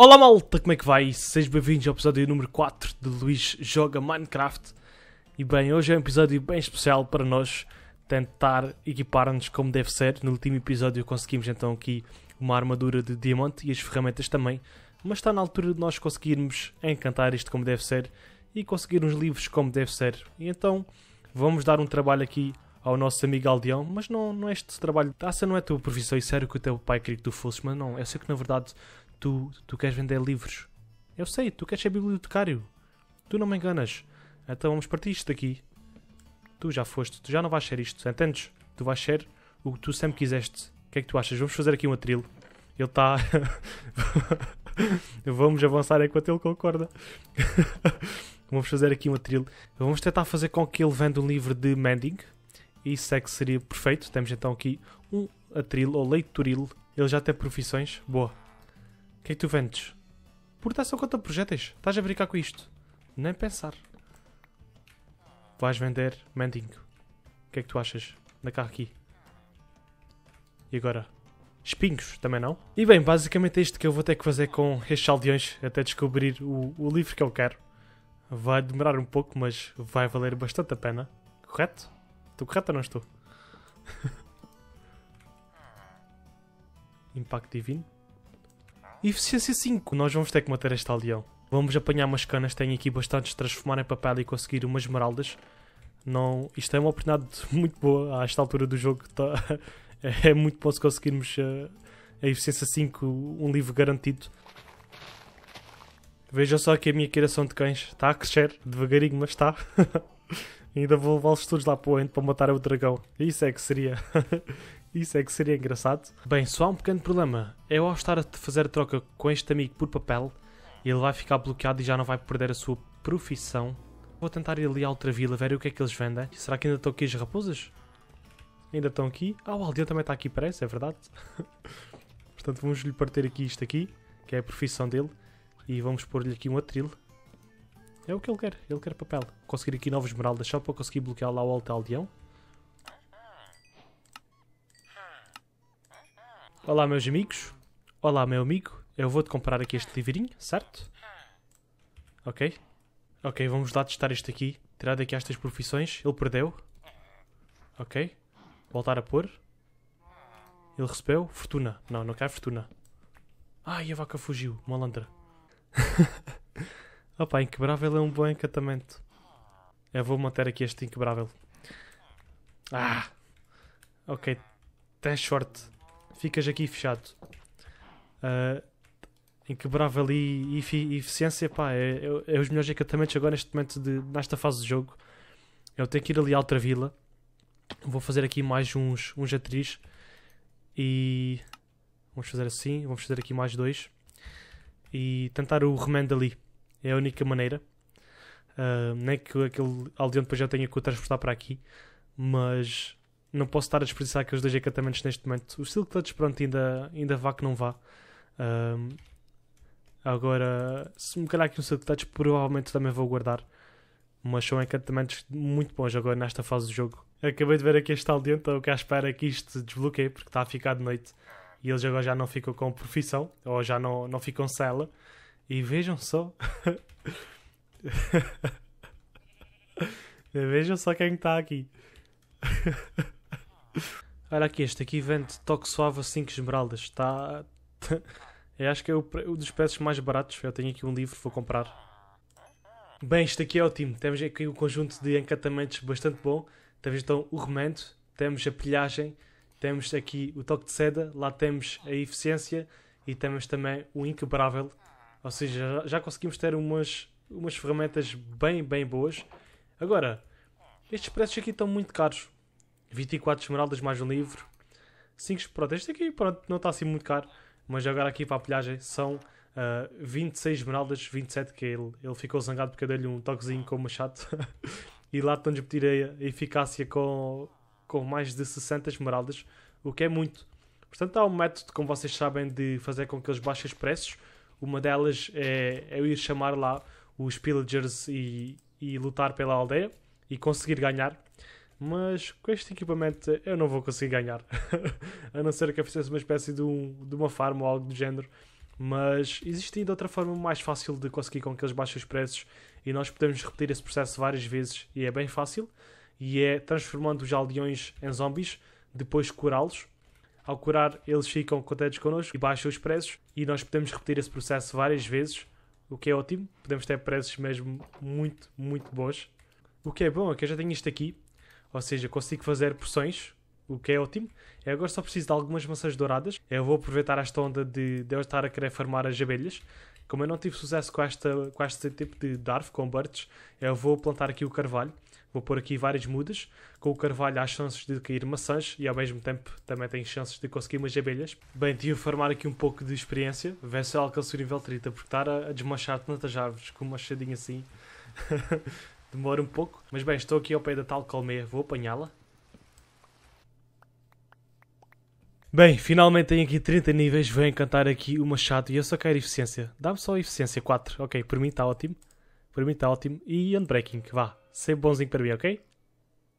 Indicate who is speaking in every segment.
Speaker 1: Olá malta, como é que vai? Sejam bem-vindos ao episódio número 4 de Luís Joga Minecraft. E bem, hoje é um episódio bem especial para nós tentar equipar-nos como deve ser. No último episódio conseguimos então aqui uma armadura de diamante e as ferramentas também. Mas está na altura de nós conseguirmos encantar isto como deve ser e conseguir uns livros como deve ser. E então vamos dar um trabalho aqui ao nosso amigo Aldeão, mas não, não este trabalho. Essa não é a tua profissão e sério que o teu pai queria que tu fosses, mas não, eu sei que na verdade tu, tu queres vender livros. Eu sei, tu queres ser bibliotecário. Tu não me enganas. Então vamos partir isto daqui. Tu já foste, tu já não vais ser isto, entendes? Tu vais ser o que tu sempre quiseste. O que é que tu achas? Vamos fazer aqui um atril. Ele está. vamos avançar enquanto ele concorda. vamos fazer aqui um atril. Vamos tentar fazer com que ele venda um livro de mending. Isso é que seria perfeito. Temos então aqui um atril ou leitoril. Ele já tem profissões. Boa. O que é que tu vendes? Proteção contra projéteis. Estás a brincar com isto? Nem pensar. Vais vender mending. O que é que tu achas? Na carro aqui. E agora? Espinhos, também não? E bem, basicamente é isto que eu vou ter que fazer com estes aldeões até descobrir o, o livro que eu quero. Vai demorar um pouco, mas vai valer bastante a pena. Correto? Estou correto ou não estou? Impacto divino. Eficiência 5. Nós vamos ter que matar este aldeão. Vamos apanhar umas canas. Tenho aqui bastantes. Transformar em papel e conseguir umas esmeraldas. Não, isto é uma oportunidade muito boa. A esta altura do jogo tá, é muito bom se conseguirmos uh, a eficiência 5, um livro garantido. Vejam só que a minha criação de cães está a crescer devagarinho, mas está. Ainda vou levá-los todos lá para o ente para matar o dragão. Isso é que seria. Isso é que seria engraçado. Bem, só há um pequeno problema. Eu ao estar a fazer a troca com este amigo por papel, ele vai ficar bloqueado e já não vai perder a sua profissão. Vou tentar ir ali à outra vila, ver o que é que eles vendem. Será que ainda estão aqui as raposas? Ainda estão aqui? Ah, o aldeão também está aqui, parece, é verdade. Portanto, vamos lhe partir aqui isto aqui, que é a profissão dele. E vamos pôr-lhe aqui um atril. É o que ele quer, ele quer papel. Conseguir aqui novas esmeraldas só para conseguir bloquear lá o alto aldeão. Olá, meus amigos. Olá, meu amigo. Eu vou-te comprar aqui este livrinho, certo? Ok. Ok, vamos lá testar isto aqui. Tirar daqui estas profissões. Ele perdeu. Ok. Voltar a pôr. Ele recebeu. Fortuna. Não, não quer fortuna. Ai, a vaca fugiu. Malandra. Opa, inquebrável é um bom encantamento. Eu vou manter aqui este inquebrável. Ah! Ok. Tens sorte. Ficas aqui fechado. Uh, e, e, e, eficiência, pá, é, é, é, os melhores encantamentos agora neste momento, de, nesta fase de jogo. Eu tenho que ir ali à outra vila. Vou fazer aqui mais uns, uns atriz. E... Vamos fazer assim. Vamos fazer aqui mais dois. E tentar o remendo ali. É a única maneira. Uh, nem que aquele aldeão depois já tenha que o transportar para aqui. Mas não posso estar a desperdiçar aqueles dois encantamentos neste momento. O Silk Touch, pronto, ainda, ainda vá que não vá. Um, agora, se me calhar aqui um Silk Touch, provavelmente também vou guardar. Mas são encantamentos muito bons agora nesta fase do jogo. Acabei de ver aqui este aldeão, estou cá à espera que isto desbloqueie, porque está a ficar de noite. E eles agora já não ficam com profissão, ou já não, não ficam cela. E vejam só. vejam só quem está aqui. Olha aqui, este aqui vende toque suave a 5 esmeraldas. Está. Eu acho que é um dos preços mais baratos. Eu tenho aqui um livro, vou comprar. Bem, isto aqui é ótimo. Temos aqui um conjunto de encantamentos bastante bom. Temos então o remendo, temos a pilhagem, temos aqui o toque de seda, lá temos a eficiência e temos também o inquebrável. Ou seja, já conseguimos ter umas, umas ferramentas bem, bem boas. Agora, estes preços aqui estão muito caros. 24 esmeraldas mais um livro. 5, pronto, este aqui pronto, não está assim muito caro. Mas agora aqui para a pilhagem são uh, ah, 26 esmeraldas, 27 que ele, ele ficou zangado porque eu dei-lhe um toquezinho com o machado. e lá estão-nos a pedir a eficácia com, com mais de 60 esmeraldas, o que é muito. Portanto, há um método, como vocês sabem, de fazer com que eles baixem os preços. Uma delas é, é eu ir chamar lá os pillagers e, e lutar pela aldeia e conseguir ganhar. Mas com este equipamento eu não vou conseguir ganhar. a não ser que eu fizesse uma espécie de, um, de uma farm ou algo do género. Mas existe ainda outra forma mais fácil de conseguir com que eles baixem os preços e nós podemos repetir esse processo várias vezes e é bem fácil. E é transformando os aldeões em zombies, depois curá-los. Ao curar, eles ficam contentes connosco e baixam os preços. E nós podemos repetir esse processo várias vezes, o que é ótimo. Podemos ter preços mesmo muito, muito bons. O que é bom é que eu já tenho isto aqui, ou seja, consigo fazer porções, o que é ótimo. Eu agora só preciso de algumas maçãs douradas. Eu vou aproveitar esta onda de, de eu estar a querer farmar as abelhas. Como eu não tive sucesso com, esta, com este tipo de darf, com birds, eu vou plantar aqui o carvalho. Vou pôr aqui várias mudas. Com o carvalho há chances de cair maçãs e ao mesmo tempo também tenho chances de conseguir umas abelhas. Bem, tive a farmar aqui um pouco de experiência. Vê se eu alcanço o nível 30, porque estar a, a desmanchar tantas árvores com uma machadinho assim demora um pouco. Mas bem, estou aqui ao pé da tal colmeia, vou apanhá-la. Bem, finalmente tenho aqui 30 níveis, vou encantar aqui o machado e eu só quero eficiência. Dá-me só eficiência 4, ok, por mim está ótimo. Por mim está ótimo. E unbreaking, vá, sempre bonzinho para mim, ok?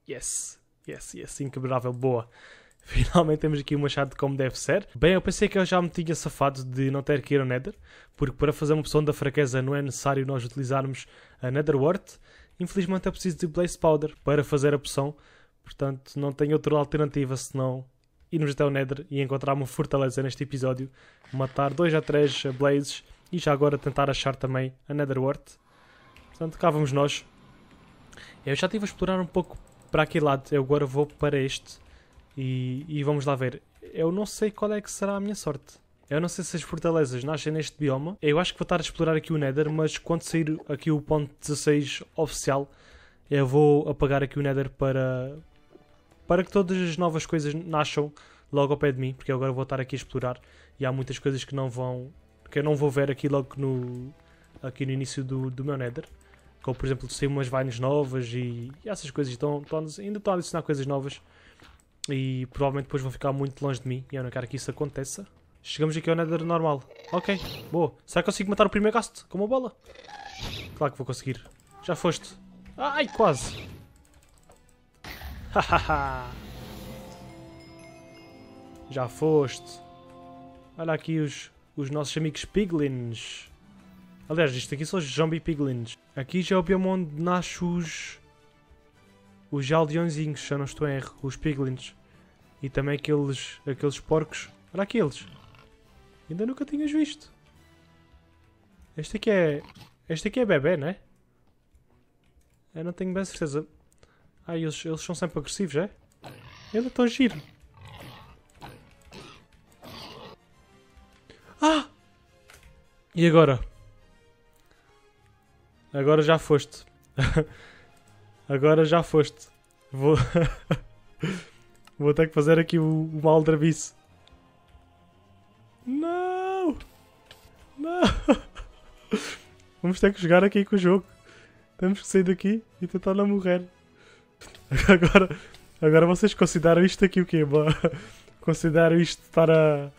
Speaker 1: Yes, yes, yes, inquebrável, boa. Finalmente temos aqui o machado como deve ser. Bem, eu pensei que eu já me tinha safado de não ter que ir ao Nether, porque para fazer uma opção da fraqueza não é necessário nós utilizarmos a Nether Wart. Infelizmente é preciso de Blaze Powder para fazer a opção, portanto não tenho outra alternativa senão irmos até o Nether e encontrar uma fortaleza neste episódio, matar 2 a 3 Blazes e já agora tentar achar também a Nether Wart. Portanto, cá vamos nós. Eu já estive a explorar um pouco para aquele lado, eu agora vou para este e, e vamos lá ver. Eu não sei qual é que será a minha sorte. Eu não sei se as fortalezas nascem neste bioma. Eu acho que vou estar a explorar aqui o Nether, mas quando sair aqui o ponto 16 oficial, eu vou apagar aqui o Nether para, para que todas as novas coisas nasçam logo ao pé de mim, porque eu agora vou estar aqui a explorar e há muitas coisas que não vão que eu não vou ver aqui logo no aqui no início do, do meu Nether. Como por exemplo, sair umas vines novas e, e essas coisas estão, estão, ainda estão a adicionar coisas novas e provavelmente depois vão ficar muito longe de mim e eu não quero que isso aconteça. Chegamos aqui ao Nether normal. Ok, boa. Será que consigo matar o primeiro gasto com uma bola? Claro que vou conseguir. Já foste. Ai, quase. Já foste. Olha aqui os, os nossos amigos piglins. Aliás, isto aqui são os zombie piglins. Aqui já é o bioma onde nasce os... Os aldeõezinhos, se eu não estou em erro. Os piglins. E também aqueles, aqueles porcos. Olha aqueles. Ainda nunca tinhas visto. Este aqui é... Este aqui é bebê, não é? Eu não tenho bem certeza. Ah, eles, eles são sempre agressivos, é? Ele é tão giro. Ah! E agora? Agora já foste. agora já foste. Vou... Vou ter que fazer aqui o, o mal Não! Vamos ter que jogar aqui com o jogo. Temos que sair daqui e tentar não morrer. Agora, agora vocês consideram isto aqui o quê? Consideram isto estar a,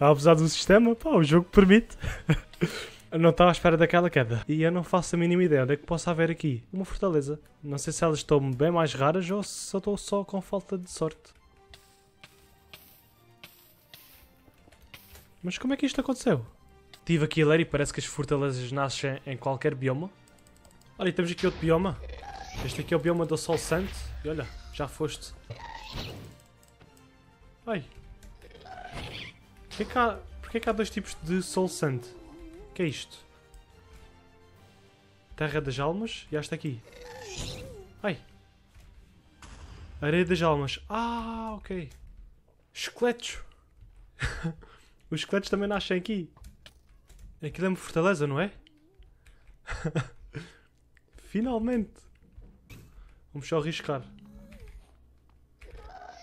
Speaker 1: a abusar do sistema? Pá, o jogo permite. Não estava à espera daquela queda. E eu não faço a mínima ideia onde é que possa haver aqui uma fortaleza. Não sei se elas estão bem mais raras ou se eu estou só com falta de sorte. Mas como é que isto aconteceu? Estive aqui a ler e parece que as fortalezas nascem em qualquer bioma. Olha, temos aqui outro bioma. Este aqui é o bioma do Sol Santo. E olha, já foste. Ai. Porquê que há, porquê que há dois tipos de Sol Santo? O que é isto? Terra das Almas e esta aqui. Ai. Areia das Almas. Ah, ok. Esqueletos. Os esqueletos também nascem aqui. Aquilo é uma fortaleza, não é? Finalmente. Vamos só arriscar.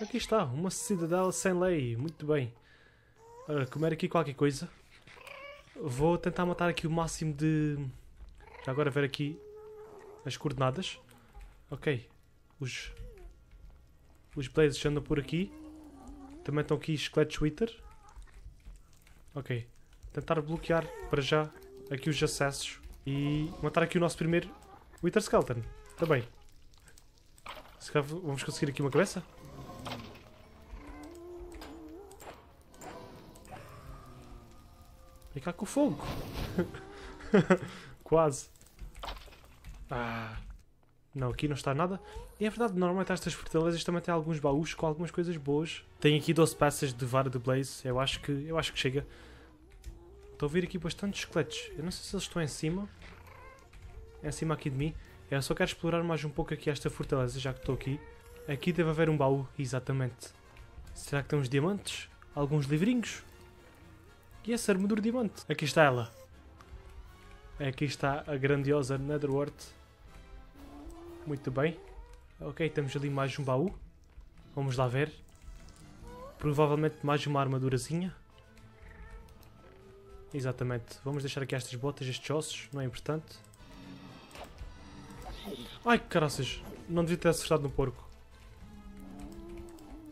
Speaker 1: Aqui está, uma cidadela sem lei. Muito bem. Ora, comer aqui qualquer coisa. Vou tentar matar aqui o máximo de... Já agora ver aqui as coordenadas. Ok. Os... Os blazes andam por aqui. Também estão aqui esqueletos Wither. Ok. Tentar bloquear para já aqui os acessos. E matar aqui o nosso primeiro Wither Skeleton. Também. Se calhar vamos conseguir aqui uma cabeça? E cá com o fogo. Quase. Ah. Não, aqui não está nada. E é verdade, normalmente estas fortalezas também têm alguns baús com algumas coisas boas. Tem aqui 12 peças de vara de Blaze. Eu acho que, eu acho que chega. Estou a ver aqui bastantes esqueletos. Eu não sei se eles estão em cima. É em cima aqui de mim. Eu só quero explorar mais um pouco aqui esta fortaleza, já que estou aqui. Aqui deve haver um baú, exatamente. Será que tem uns diamantes? Alguns livrinhos? E essa armadura de diamante? Aqui está ela. Aqui está a grandiosa Netherworld. Muito bem. Ok, temos ali mais um baú. Vamos lá ver. Provavelmente mais uma armadurazinha. Exatamente. Vamos deixar aqui estas botas, estes ossos, não é importante. Ai, caraças. Não devia ter acertado no porco.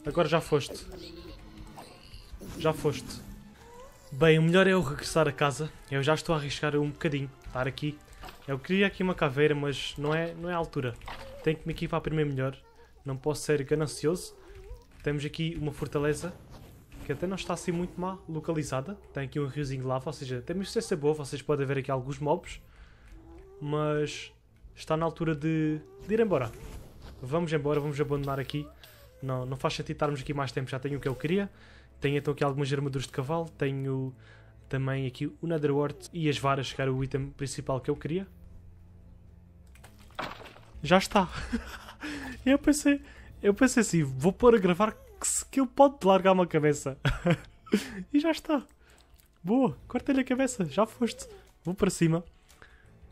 Speaker 1: Agora já foste. Já foste. Bem, o melhor é eu regressar a casa. Eu já estou a arriscar um bocadinho. Estar aqui. Eu queria aqui uma caveira, mas não é, não é a altura. Tenho que me equipar primeiro melhor. Não posso ser ganancioso. Temos aqui uma fortaleza que até não está assim muito má localizada. Tem aqui um riozinho de lava, ou seja, tem uma ser boa. Vocês podem ver aqui alguns mobs. Mas está na altura de, de ir embora. Vamos embora, vamos abandonar aqui. Não, não faz sentido estarmos aqui mais tempo, já tenho o que eu queria. Tenho então aqui algumas armaduras de cavalo, tenho também aqui o Netherwort e as varas, que era o item principal que eu queria. Já está. eu pensei, eu pensei assim, vou pôr a gravar que, que ele pode largar uma cabeça. e já está. Boa, corta-lhe a cabeça, já foste. Vou para cima.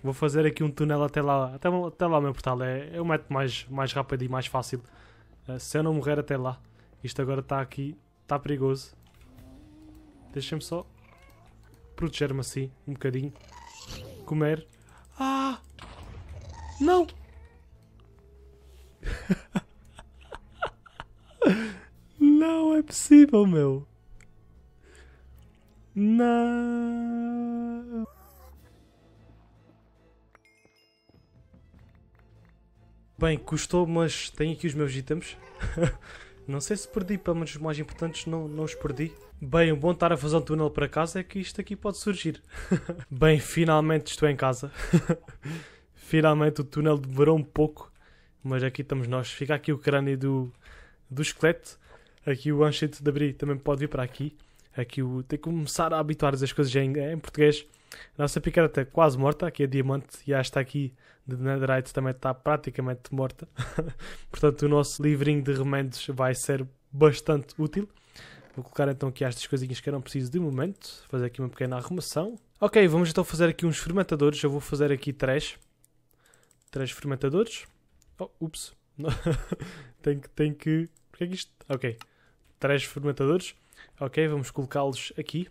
Speaker 1: Vou fazer aqui um túnel até lá, até, até lá o meu portal. É, é o método mais, mais rápido e mais fácil. Uh, se eu não morrer até lá. Isto agora está aqui Está perigoso. Deixa-me só proteger-me assim, um bocadinho. Comer. Ah! Não! É possível, meu. Não. Bem, custou, mas tenho aqui os meus itens. Não sei se perdi, pelo menos os mais importantes não, não os perdi. Bem, o bom de estar a fazer um túnel para casa é que isto aqui pode surgir. Bem, finalmente estou em casa. finalmente o túnel demorou um pouco, mas aqui estamos nós. Fica aqui o crânio do, do esqueleto. Aqui o Ancient de Abri também pode vir para aqui. Aqui o, tem que começar a habituar as coisas em, em português. A nossa picareta quase morta, aqui é diamante, e esta aqui de Netherite também está praticamente morta. Portanto, o nosso livrinho de remédios vai ser bastante útil. Vou colocar então aqui estas coisinhas que eu não preciso de momento. Fazer aqui uma pequena arrumação. Ok, vamos então fazer aqui uns fermentadores. Eu vou fazer aqui três. Três fermentadores. Oh, ups. tem que... Tem que... Porquê é que isto... Ok. Três fermentadores. Ok, vamos colocá-los aqui.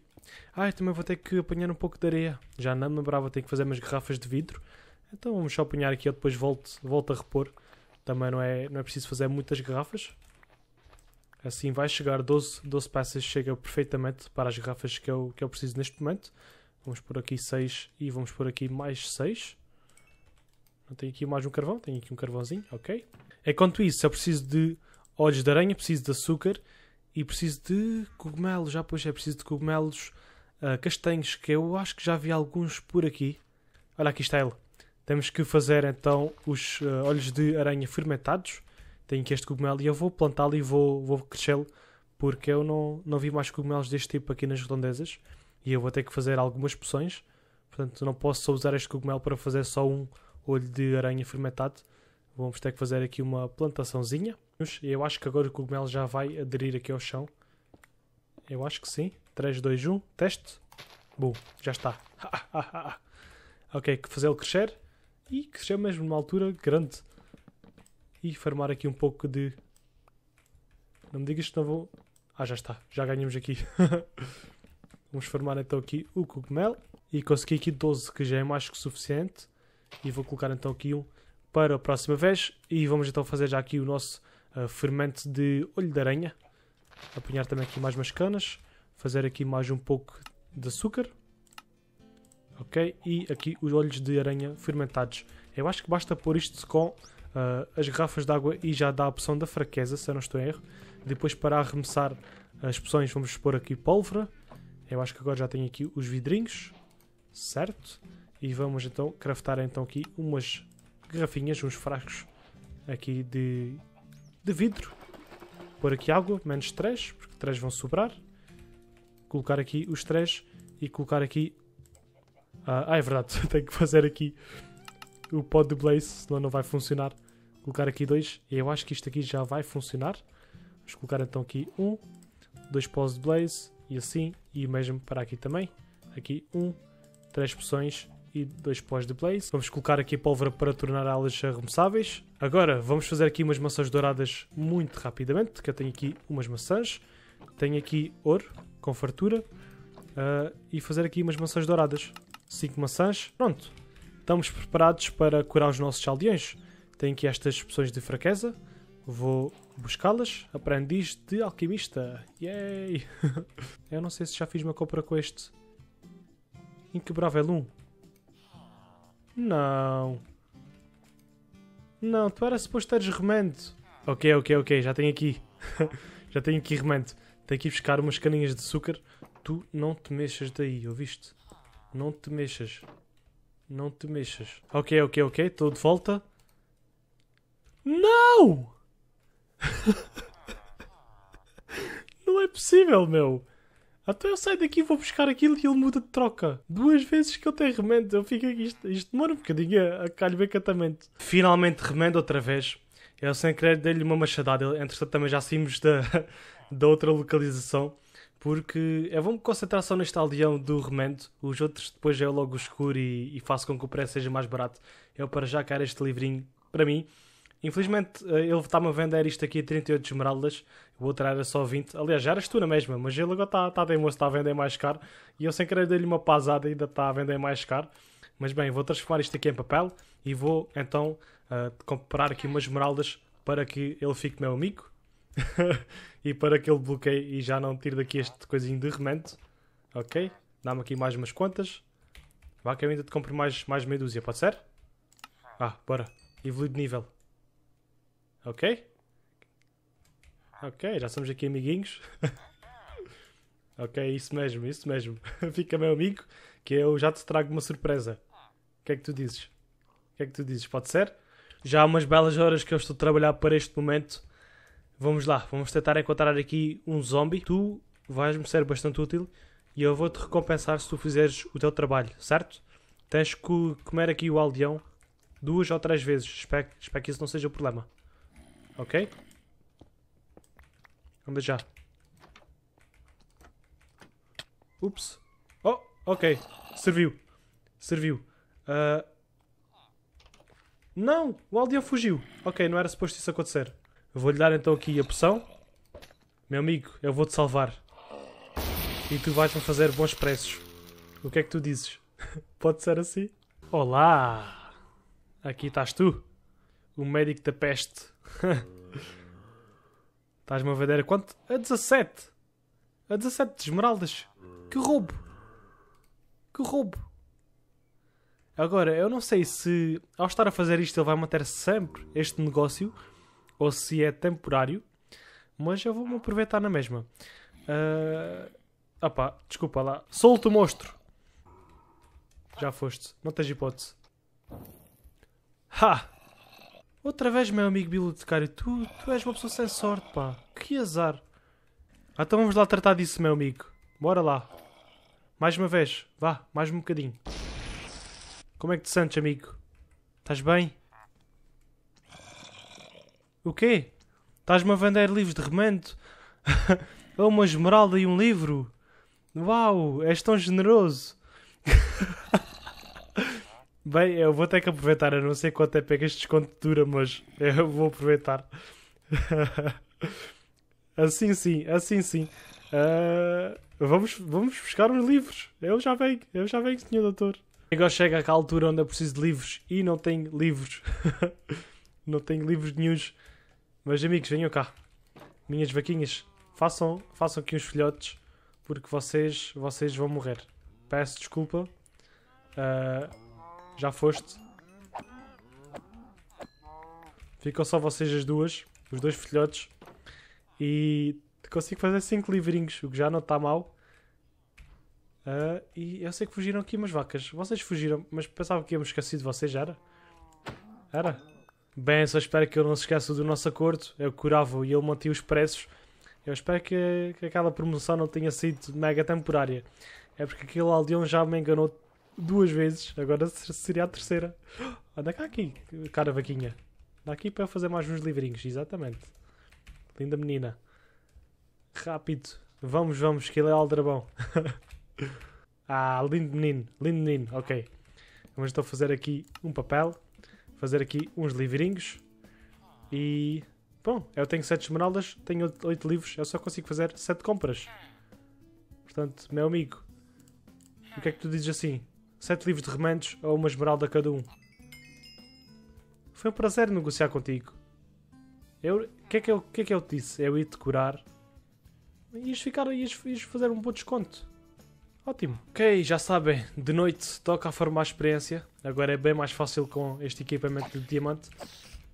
Speaker 1: Ah, também vou ter que apanhar um pouco de areia. Já não me lembrava, tenho que fazer umas garrafas de vidro. Então vamos só apanhar aqui, eu depois volto, volto a repor. Também não é, não é preciso fazer muitas garrafas. Assim vai chegar 12, 12 peças, chega perfeitamente para as garrafas que eu, que eu preciso neste momento. Vamos por aqui 6 e vamos por aqui mais 6. Não tenho aqui mais um carvão, tenho aqui um carvãozinho, ok. Enquanto isso, eu preciso de olhos de aranha, preciso de açúcar e preciso de cogumelos. Já pois é, preciso de cogumelos uh, castanhos, que eu acho que já vi alguns por aqui. Olha, aqui está ele. Temos que fazer então os uh, olhos de aranha fermentados. Tenho aqui este cogumelo e eu vou plantá-lo e vou, vou crescê-lo porque eu não, não vi mais cogumelos deste tipo aqui nas redondezas e eu vou ter que fazer algumas poções. Portanto, não posso só usar este cogumelo para fazer só um olho de aranha fermentado. Vamos ter que fazer aqui uma plantaçãozinha. Eu acho que agora o cogumelo já vai aderir aqui ao chão. Eu acho que sim. 3, 2, 1. Teste. Bom, já está. ok, que fazê-lo crescer e cresceu mesmo numa altura grande. E farmar aqui um pouco de. Não me digas que não vou. Ah, já está, já ganhamos aqui. Vamos farmar então aqui o cogumelo. E consegui aqui 12, que já é mais que suficiente. E vou colocar então aqui um para a próxima vez. E vamos então fazer já aqui o nosso uh, fermento de olho de aranha. Apanhar também aqui mais umas canas. Fazer aqui mais um pouco de açúcar ok? E aqui os olhos de aranha fermentados. Eu acho que basta pôr isto com uh, as garrafas de água e já dá a opção da fraqueza, se eu não estou em erro. Depois para arremessar as poções vamos pôr aqui pólvora. Eu acho que agora já tenho aqui os vidrinhos, certo? E vamos então craftar então aqui umas garrafinhas, uns frascos aqui de, de vidro. Pôr aqui água, menos 3, porque 3 vão sobrar. Colocar aqui os 3 e colocar aqui... Ah, ah, é verdade, tenho que fazer aqui o pod de Blaze, senão não vai funcionar. Colocar aqui dois, e eu acho que isto aqui já vai funcionar. Vamos colocar então aqui um, dois pods de Blaze, e assim, e mesmo para aqui também. Aqui um, três poções e dois pós de blaze. Vamos colocar aqui pólvora para tornar elas arremessáveis. Agora vamos fazer aqui umas maçãs douradas muito rapidamente, que eu tenho aqui umas maçãs. Tenho aqui ouro com fartura. Uh, e fazer aqui umas maçãs douradas. 5 maçãs. Pronto. Estamos preparados para curar os nossos aldeões. Tenho aqui estas poções de fraqueza. Vou buscá-las. Aprendiz de alquimista. Yay! eu não sei se já fiz uma compra com este. Inquebrável 1. Não. Não, tu era suposto teres remendo. Ok, ok, ok, já tenho aqui. já tenho aqui remendo. Tenho ir buscar umas caninhas de açúcar. Tu não te mexas daí, ouviste? Não te mexas. Não te mexas. Ok, ok, ok, estou de volta. Não! não é possível, meu. Até eu saio daqui vou buscar aquilo e ele muda de troca. Duas vezes que eu tenho remendo. Eu fico aqui. Isto, isto demora um bocadinho a, calho catamento. Finalmente remendo outra vez. Eu sem querer dei-lhe uma machadada. Entretanto também já saímos da, da outra localização. Porque eu vou-me concentrar só neste aldeão do remendo. Os outros depois é logo escuro e, e faço com que o preço seja mais barato. Eu para já quero este livrinho para mim. Infelizmente eh, ele está-me a vender isto aqui a 38 esmeraldas, o outro era só 20. Aliás, já eras tu na mesma, mas ele agora está tá, tá moço, está a vender mais caro. E eu sem querer dar-lhe uma pasada ainda está a vender mais caro. Mas bem, vou transformar isto aqui em papel e vou então uh, comprar aqui umas esmeraldas para que ele fique meu amigo. e para que ele bloqueie e já não tire daqui este coisinho de remendo. Ok? Dá-me aqui mais umas quantas. Vá que eu ainda te compro mais, mais meia dúzia, pode ser? Ah, bora. Evolui de nível. Ok? Ok, já somos aqui amiguinhos. ok, isso mesmo, isso mesmo. Fica meu amigo, que eu já te trago uma surpresa. O que é que tu dizes? O que é que tu dizes? Pode ser? Já há umas belas horas que eu estou a trabalhar para este momento. Vamos lá, vamos tentar encontrar aqui um zombie. Tu vais-me ser bastante útil e eu vou-te recompensar se tu fizeres o teu trabalho, certo? Tens que comer aqui o aldeão duas ou três vezes. Espero, espero que isso não seja o problema. Ok? Anda já. Ups. Oh, ok. Serviu. Serviu. Uh... Não! O aldeão fugiu. Ok, não era suposto isso acontecer. Vou-lhe dar então aqui a poção. Meu amigo, eu vou-te salvar. E tu vais-me fazer bons preços. O que é que tu dizes? Pode ser assim? Olá! Aqui estás tu. O médico da peste. Estás-me a vender a quanto? A 17. A 17 de esmeraldas. Que roubo. Que roubo. Agora, eu não sei se ao estar a fazer isto ele vai manter sempre este negócio ou se é temporário, mas eu vou-me aproveitar na mesma. Uh... Opa, desculpa lá. Solta o monstro. Já foste. Não tens hipótese. Ha! Outra vez, meu amigo bibliotecário, tu, tu és uma pessoa sem sorte, pá. Que azar. Então vamos lá tratar disso, meu amigo. Bora lá. Mais uma vez. Vá, mais um bocadinho. Como é que te sentes, amigo? Estás bem? O quê? Estás-me a vender livros de remendo? Ou uma esmeralda e um livro? Uau, és tão generoso. Bem, eu vou ter que aproveitar. Eu não sei quanto é que este desconto dura, mas eu vou aproveitar. assim sim, assim sim. Uh, vamos, vamos buscar uns livros. Eu já venho, eu já venho, senhor doutor. Agora chega àquela altura onde eu preciso de livros e não tenho livros. não tenho livros nenhums. Mas amigos, venham cá. Minhas vaquinhas, façam, façam aqui uns filhotes porque vocês, vocês vão morrer. Peço desculpa. Uh, já foste. Ficam só vocês as duas, os dois filhotes. E consigo fazer cinco livrinhos, o que já não está mal. Ah, e eu sei que fugiram aqui umas vacas. Vocês fugiram, mas pensava que íamos esquecer de vocês, era? Era? Bem, só espero que ele não se esqueça do nosso acordo. Eu curava e ele mantinha os preços. Eu espero que, que aquela promoção não tenha sido mega temporária. É porque aquele aldeão já me enganou duas vezes. Agora seria a terceira. Anda cá aqui, cara vaquinha. Anda aqui para fazer mais uns livrinhos, exatamente. Linda menina. Rápido. Vamos, vamos, que ele é aldrabão. ah, lindo menino, lindo menino, ok. Vamos então fazer aqui um papel. Fazer aqui uns livrinhos. E... Bom, eu tenho 7 esmeraldas, tenho 8 livros, eu só consigo fazer 7 compras. Portanto, meu amigo, o que é que tu dizes assim? 7 livros de remendos ou uma esmeralda cada um? Foi um prazer negociar contigo. O que é que eu, que é que eu te disse? Eu ia-te curar. Ias, ficar, ias, ias fazer um bom desconto. Ótimo. Ok, já sabem, de noite toca a formar a experiência. Agora é bem mais fácil com este equipamento de diamante.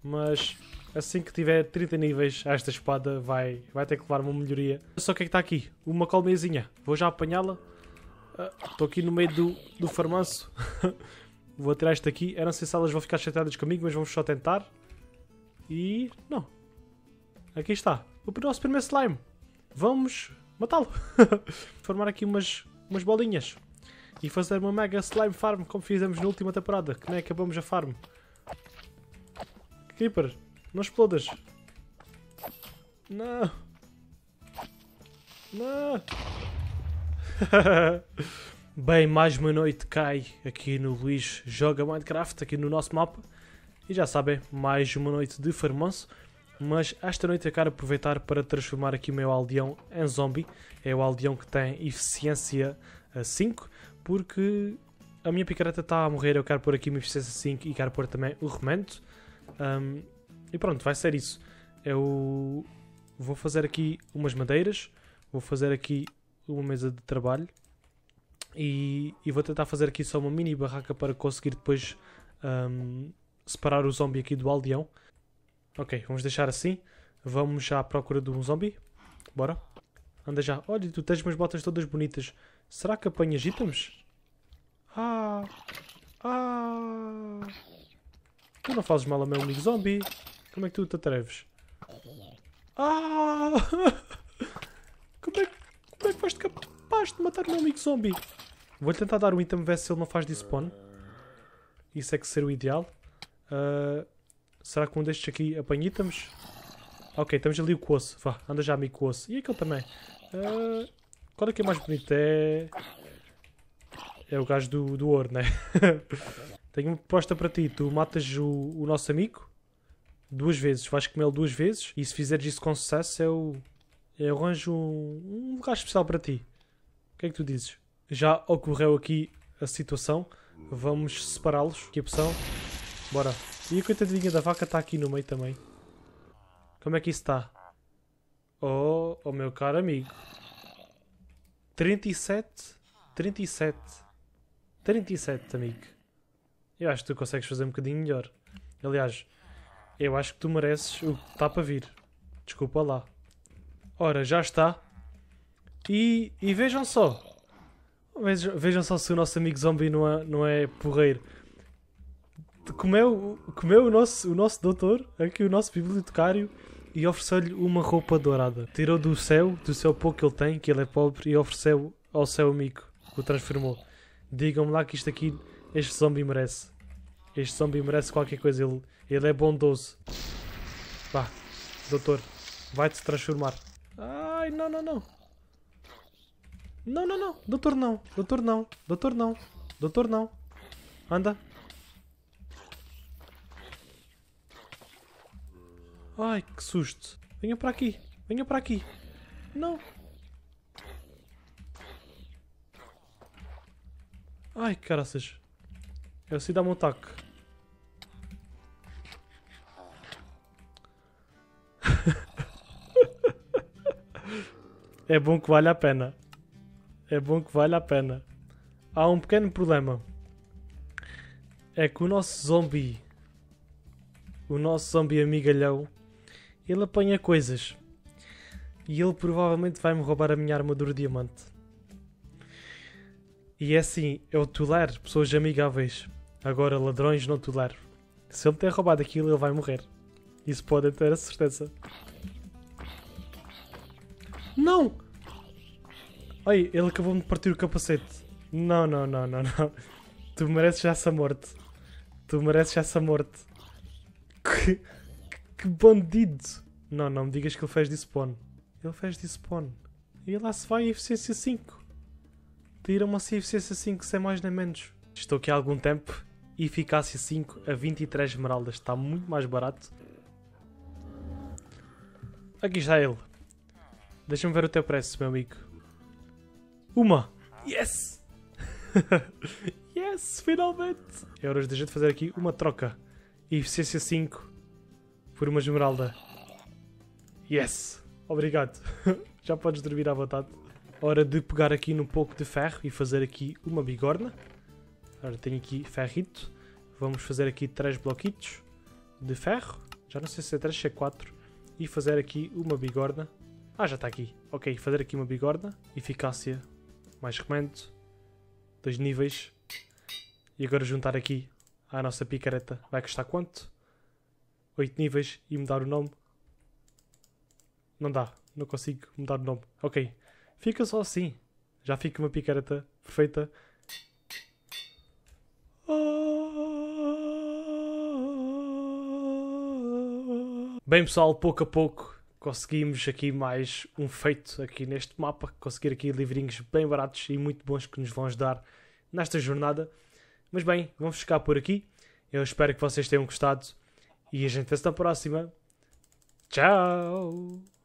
Speaker 1: Mas assim que tiver 30 níveis, esta espada vai, vai ter que levar uma melhoria. Só o que é que está aqui? Uma colmeiazinha. Vou já apanhá-la. Estou uh, aqui no meio do, do farmanço. vou tirar isto aqui. Eu não sei se elas vão ficar chateadas comigo, mas vamos só tentar. E... não. Aqui está. O nosso primeiro slime. Vamos matá-lo. Formar aqui umas, umas bolinhas. E fazer uma mega slime farm como fizemos na última temporada. Que nem acabamos a farm. Creeper, não explodas. Não. Não. Bem, mais uma noite cai aqui no Luís Joga Minecraft, aqui no nosso mapa. E já sabem, mais uma noite de farmanço. Mas esta noite eu quero aproveitar para transformar aqui o meu aldeão em zombie. É o aldeão que tem eficiência 5, porque a minha picareta está a morrer. Eu quero pôr aqui uma eficiência 5 e quero pôr também o remendo. Um, e pronto, vai ser isso. Eu vou fazer aqui umas madeiras, vou fazer aqui uma mesa de trabalho e, e vou tentar fazer aqui só uma mini barraca para conseguir depois um, separar o zombie aqui do aldeão. Ok, vamos deixar assim. Vamos já à procura de um zombie. Bora. Anda já. Olha, tu tens umas botas todas bonitas. Será que apanhas itens? Ah! Ah! Tu não fazes mal ao meu amigo zombie. Como é que tu te atreves? Ah! Como é, como é que foste capaz de matar o meu amigo zombie? Vou tentar dar um item ver se ele não faz despawn. Isso é que ser o ideal. Uh, Será que um destes aqui apanha itens? Ok, temos ali o coço. Vá, anda já amigo coço. E aquele também. Uh, qual é que é mais bonito? É... É o gajo do, do ouro, né? Tenho uma proposta para ti. Tu matas o, o nosso amigo duas vezes. Vais comê-lo duas vezes. E se fizeres isso com sucesso, eu, eu arranjo um, um lugar especial para ti. O que é que tu dizes? Já ocorreu aqui a situação. Vamos separá-los. Que opção? Bora. E a coitadinha da vaca está aqui no meio também. Como é que isso está? Oh, oh meu caro amigo. 37. 37. 37, amigo. Eu acho que tu consegues fazer um bocadinho melhor. Aliás, eu acho que tu mereces o que está para vir. Desculpa lá. Ora, já está. E, e vejam só. Vejam, só se o nosso amigo zombie não é, não é porreiro comeu, comeu o, nosso, o nosso doutor, aqui o nosso bibliotecário, e ofereceu-lhe uma roupa dourada. Tirou do céu, do céu pouco que ele tem, que ele é pobre, e ofereceu ao seu amigo, que o transformou. Digam-me lá que isto aqui, este zombie merece. Este zombie merece qualquer coisa, ele, ele é bondoso. Vá, doutor, vai-te transformar. Ai, não, não, não. Não, não, não. Doutor não. Doutor não. Doutor não. Doutor não. Anda. Ai, que susto. Venha para aqui. Venha para aqui. Não. Ai, caraças. Eu sei dar-me um ataque. É bom que vale a pena. É bom que vale a pena. Há um pequeno problema. É que o nosso zombie, o nosso zombie amigalhão, ele apanha coisas. E ele provavelmente vai-me roubar a minha armadura diamante. E é assim, eu tolero pessoas amigáveis. Agora, ladrões não tolero. Se ele ter roubado aquilo, ele vai morrer. Isso podem ter a certeza. Não! Ai, ele acabou-me de partir o capacete. Não, não, não, não, não. Tu mereces essa morte. Tu mereces essa morte. Que, que bandido! Não, não me digas que ele fez despawn. Ele fez despawn. E lá se vai a eficiência 5. Tira-me assim a eficiência 5 sem mais nem menos. Estou aqui há algum tempo. Eficácia 5 a 23 esmeraldas. Está muito mais barato. Aqui está ele. Deixa-me ver o teu preço, meu amigo. Uma! Yes! yes, finalmente! É hora de fazer aqui uma troca. Eficiência 5 por uma esmeralda. Yes! Obrigado. Já podes dormir à vontade. Hora de pegar aqui num pouco de ferro e fazer aqui uma bigorna. Agora tenho aqui ferrito. Vamos fazer aqui 3 bloquitos de ferro. Já não sei se é 3 ou é 4. E fazer aqui uma bigorna. Ah, já está aqui. Ok, fazer aqui uma bigorna. Eficácia mais recomendo. Dois níveis. E agora juntar aqui à nossa picareta. Vai custar quanto? 8 níveis e mudar o nome. Não dá. Não consigo mudar o nome. Ok. Fica só assim. Já fica uma picareta perfeita. Bem pessoal, pouco a pouco conseguimos aqui mais um feito aqui neste mapa. Conseguir aqui livrinhos bem baratos e muito bons que nos vão ajudar nesta jornada. Mas bem, vamos ficar por aqui. Eu espero que vocês tenham gostado e a gente vê-se na próxima. Tchau!